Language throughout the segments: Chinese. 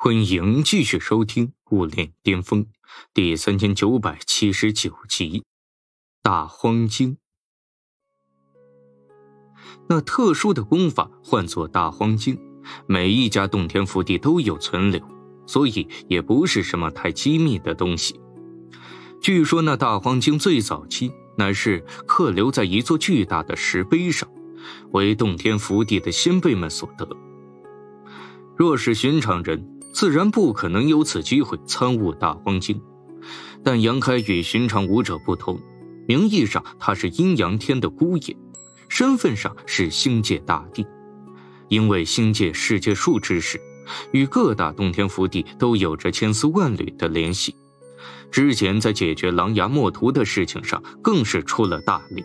欢迎继续收听《武林巅峰》第三千九百七十九集《大荒经》。那特殊的功法唤作大荒经，每一家洞天福地都有存留，所以也不是什么太机密的东西。据说那大荒经最早期乃是刻留在一座巨大的石碑上，为洞天福地的先辈们所得。若是寻常人，自然不可能有此机会参悟大荒经，但杨开与寻常武者不同，名义上他是阴阳天的姑爷，身份上是星界大帝。因为星界世界树之事，与各大洞天福地都有着千丝万缕的联系。之前在解决狼牙墨图的事情上，更是出了大力。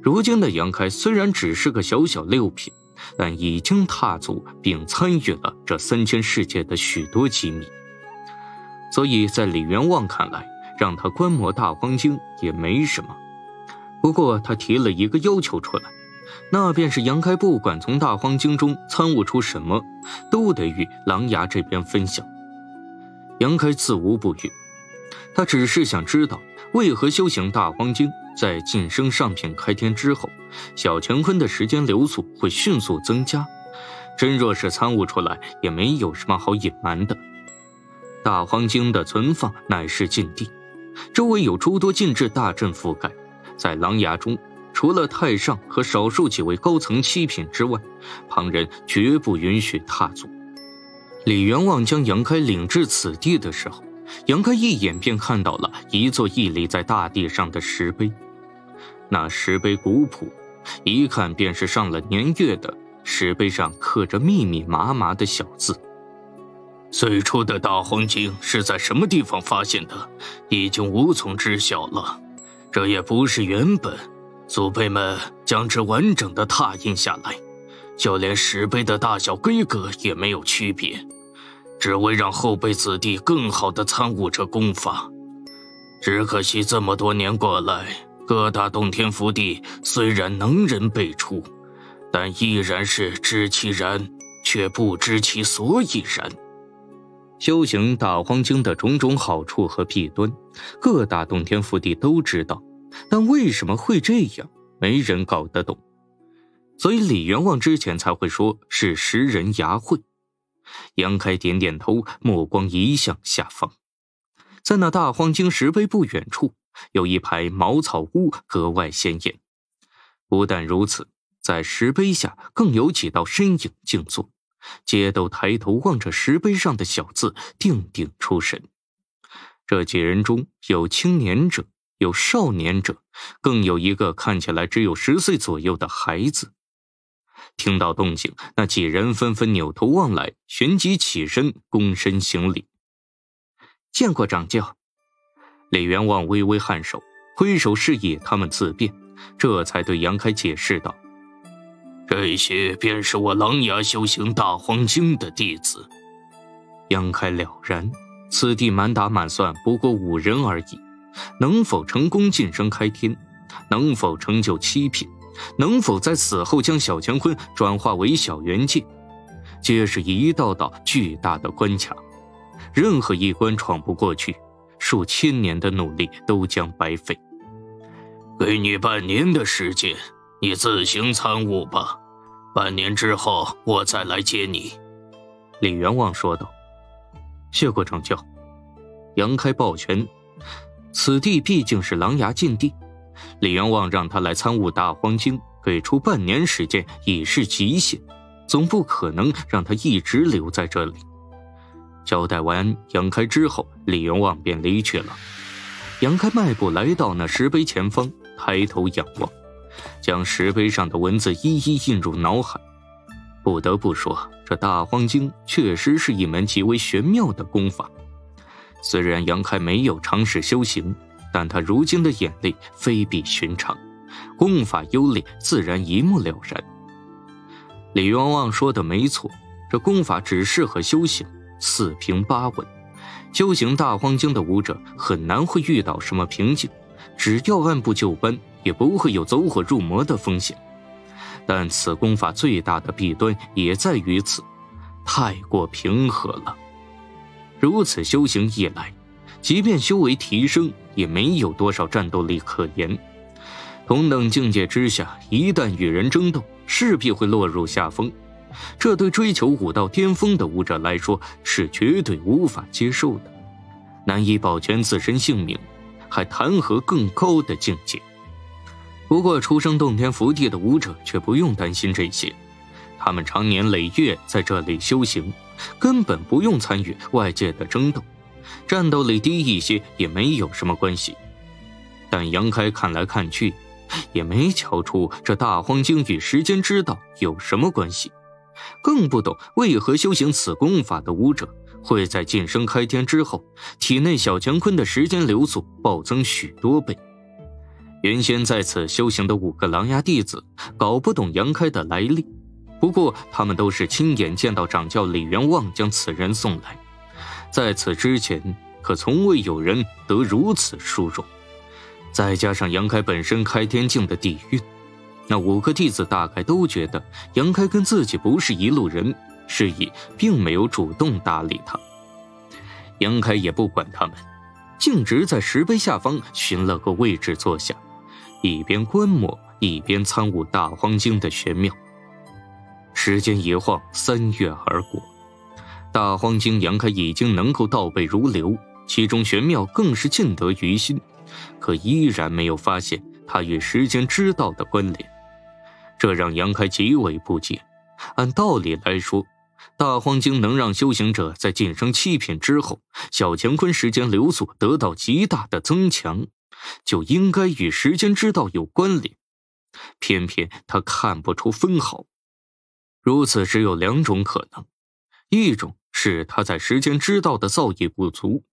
如今的杨开虽然只是个小小六品。但已经踏足并参与了这三千世界的许多机密，所以在李元旺看来，让他观摩大荒经也没什么。不过他提了一个要求出来，那便是杨开不管从大荒经中参悟出什么，都得与狼牙这边分享。杨开自无不语，他只是想知道为何修行大荒经。在晋升上品开天之后，小乾坤的时间流速会迅速增加。真若是参悟出来，也没有什么好隐瞒的。大荒经的存放乃是禁地，周围有诸多禁制大阵覆盖。在狼牙中，除了太上和少数几位高层七品之外，旁人绝不允许踏足。李元旺将杨开领至此地的时候，杨开一眼便看到了一座屹立在大地上的石碑。那石碑古朴，一看便是上了年月的。石碑上刻着密密麻麻的小字。最初的大黄经是在什么地方发现的，已经无从知晓了。这也不是原本，祖辈们将之完整的拓印下来，就连石碑的大小规格也没有区别，只为让后辈子弟更好的参悟这功法。只可惜这么多年过来。各大洞天福地虽然能人辈出，但依然是知其然，却不知其所以然。修行大荒经的种种好处和弊端，各大洞天福地都知道，但为什么会这样，没人搞得懂。所以李元旺之前才会说是食人牙慧。杨开点点头，目光移向下方，在那大荒经石碑不远处。有一排茅草屋格外显眼。不但如此，在石碑下更有几道身影静坐，皆都抬头望着石碑上的小字，定定出神。这几人中有青年者，有少年者，更有一个看起来只有十岁左右的孩子。听到动静，那几人纷纷扭头望来，旋即起身躬身行礼：“见过掌教。”李元旺微微颔首，挥手示意他们自便，这才对杨开解释道：“这些便是我狼牙修行大荒经的弟子。”杨开了然，此地满打满算不过五人而已，能否成功晋升开天？能否成就七品？能否在死后将小乾坤转化为小元界？皆是一道道巨大的关卡，任何一关闯不过去。数千年的努力都将白费。给你半年的时间，你自行参悟吧。半年之后，我再来接你。”李元旺说道。“谢过掌教。”杨开抱拳。此地毕竟是狼牙禁地，李元旺让他来参悟大荒经，给出半年时间已是极限，总不可能让他一直留在这里。交代完杨开之后，李元旺便离去了。杨开迈步来到那石碑前方，抬头仰望，将石碑上的文字一一印入脑海。不得不说，这大荒经确实是一门极为玄妙的功法。虽然杨开没有尝试修行，但他如今的眼力非比寻常，功法优劣自然一目了然。李元旺说的没错，这功法只适合修行。四平八稳，修行大荒经的武者很难会遇到什么瓶颈，只要按部就班，也不会有走火入魔的风险。但此功法最大的弊端也在于此，太过平和了。如此修行一来，即便修为提升，也没有多少战斗力可言。同等境界之下，一旦与人争斗，势必会落入下风。这对追求武道巅峰的武者来说，是绝对无法接受的，难以保全自身性命，还谈何更高的境界？不过，出生洞天福地的武者却不用担心这些，他们常年累月在这里修行，根本不用参与外界的争斗，战斗力低一些也没有什么关系。但杨开看来看去，也没瞧出这大荒经与时间之道有什么关系，更不懂为何修行此功法的武者会在晋升开天之后，体内小乾坤的时间流速暴增许多倍。原先在此修行的五个狼牙弟子搞不懂杨开的来历，不过他们都是亲眼见到掌教李元旺将此人送来，在此之前可从未有人得如此殊荣。再加上杨开本身开天境的底蕴，那五个弟子大概都觉得杨开跟自己不是一路人，是以并没有主动搭理他。杨开也不管他们，径直在石碑下方寻了个位置坐下。一边观摩，一边参悟大荒经的玄妙。时间一晃，三月而过，大荒经杨开已经能够倒背如流，其中玄妙更是尽得于心，可依然没有发现他与时间之道的关联，这让杨开极为不解。按道理来说，大荒经能让修行者在晋升七品之后，小乾坤时间流速得到极大的增强。就应该与时间之道有关联，偏偏他看不出分毫。如此只有两种可能：一种是他在时间之道的造诣不足，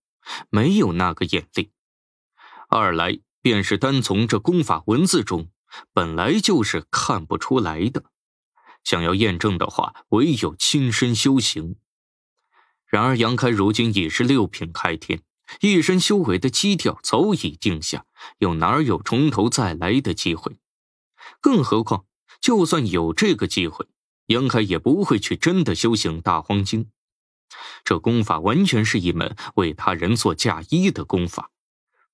没有那个眼力；二来便是单从这功法文字中本来就是看不出来的。想要验证的话，唯有亲身修行。然而杨开如今已是六品开天。一身修为的基调早已定下，又哪有从头再来的机会？更何况，就算有这个机会，杨开也不会去真的修行大荒经。这功法完全是一门为他人做嫁衣的功法。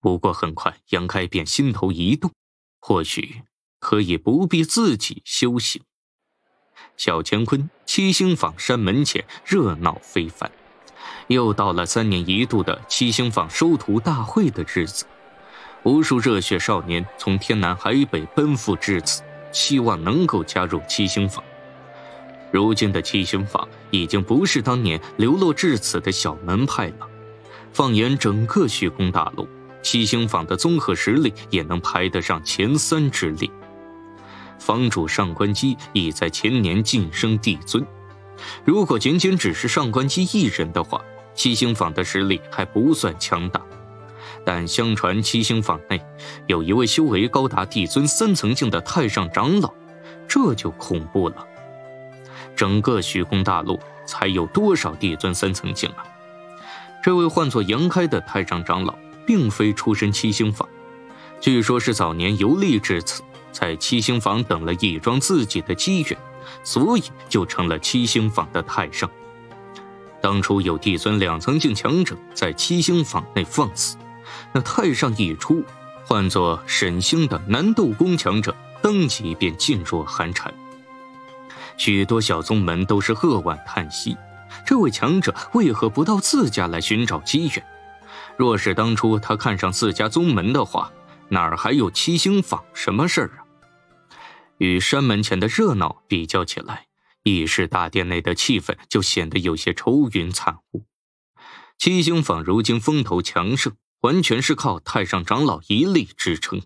不过很快，杨开便心头一动，或许可以不必自己修行。小乾坤七星坊山门前热闹非凡。又到了三年一度的七星坊收徒大会的日子，无数热血少年从天南海北奔赴至此，希望能够加入七星坊。如今的七星坊已经不是当年流落至此的小门派了。放眼整个虚空大陆，七星坊的综合实力也能排得上前三之列。坊主上官姬已在前年晋升帝尊，如果仅仅只是上官姬一人的话，七星坊的实力还不算强大，但相传七星坊内有一位修为高达帝尊三层境的太上长老，这就恐怖了。整个虚空大陆才有多少帝尊三层境啊？这位唤作杨开的太上长老，并非出身七星坊，据说是早年游历至此，在七星坊等了一桩自己的机缘，所以就成了七星坊的太上。当初有帝尊两层境强者在七星坊内放肆，那太上一出，唤作沈星的南斗宫强者当即便噤若寒蝉。许多小宗门都是扼腕叹息：这位强者为何不到自家来寻找机缘？若是当初他看上自家宗门的话，哪儿还有七星坊什么事儿啊？与山门前的热闹比较起来。议事大殿内的气氛就显得有些愁云惨雾。七星坊如今风头强盛，完全是靠太上长老一力支撑。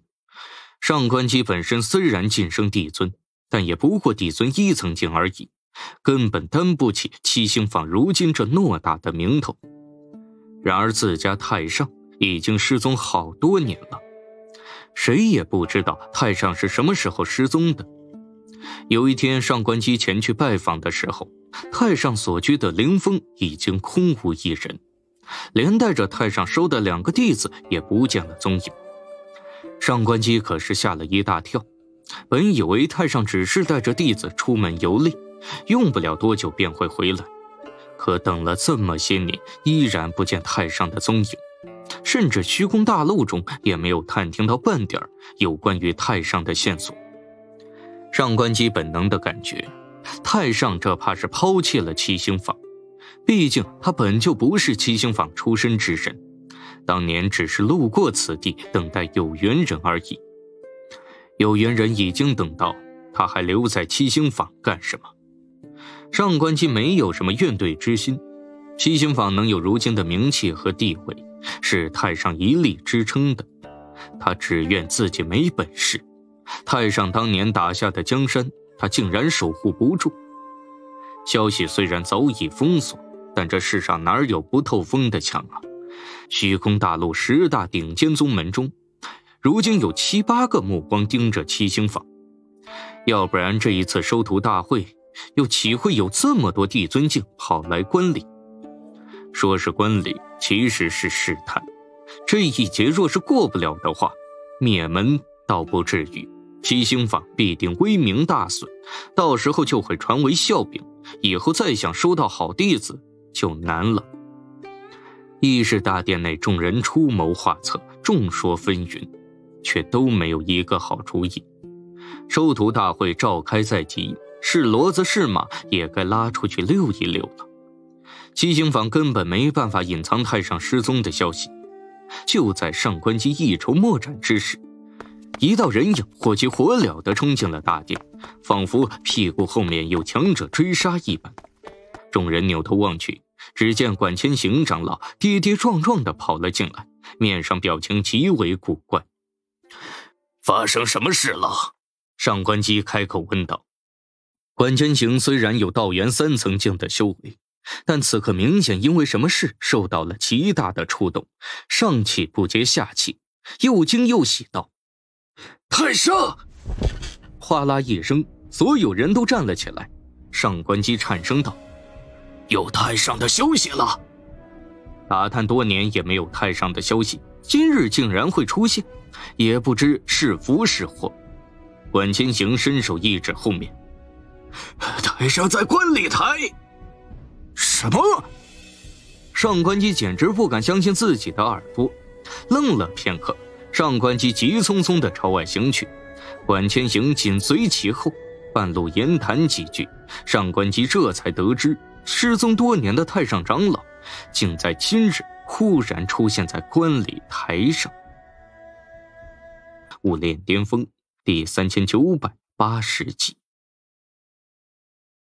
上官姬本身虽然晋升帝尊，但也不过帝尊一层境而已，根本担不起七星坊如今这偌大的名头。然而自家太上已经失踪好多年了，谁也不知道太上是什么时候失踪的。有一天，上官姬前去拜访的时候，太上所居的灵峰已经空无一人，连带着太上收的两个弟子也不见了踪影。上官姬可是吓了一大跳，本以为太上只是带着弟子出门游历，用不了多久便会回来，可等了这么些年，依然不见太上的踪影，甚至虚空大陆中也没有探听到半点有关于太上的线索。上官基本能的感觉，太上这怕是抛弃了七星坊，毕竟他本就不是七星坊出身之人，当年只是路过此地，等待有缘人而已。有缘人已经等到，他还留在七星坊干什么？上官基没有什么怨怼之心，七星坊能有如今的名气和地位，是太上一力支撑的。他只怨自己没本事。太上当年打下的江山，他竟然守护不住。消息虽然早已封锁，但这世上哪有不透风的墙啊？虚空大陆十大顶尖宗门中，如今有七八个目光盯着七星坊，要不然这一次收徒大会。又岂会有这么多帝尊境跑来观礼？说是观礼，其实是试探。这一劫若是过不了的话，灭门倒不至于，七星坊必定威名大损，到时候就会传为笑柄，以后再想收到好弟子就难了。议事大殿内，众人出谋划策，众说纷纭，却都没有一个好主意。收徒大会召开在即。是骡子是马，也该拉出去溜一溜了。七星坊根本没办法隐藏太上失踪的消息。就在上官基一筹莫展之时，一道人影火急火燎地冲进了大殿，仿佛屁股后面有强者追杀一般。众人扭头望去，只见管千行长老跌跌撞撞地跑了进来，面上表情极为古怪。发生什么事了？上官姬开口问道。管千行虽然有道元三层境的修为，但此刻明显因为什么事受到了极大的触动，上气不接下气，又惊又喜道：“太上！”哗啦一声，所有人都站了起来。上官机颤声道：“有太上的消息了！打探多年也没有太上的消息，今日竟然会出现，也不知是福是祸。”管千行伸手一指后面。太上在观礼台，什么？上官机简直不敢相信自己的耳朵，愣了片刻。上官机急匆匆的朝外行去，管千行紧随其后，半路言谈几句，上官机这才得知，失踪多年的太上长老，竟在今日忽然出现在观礼台上。武炼巅峰第三千九百八十集。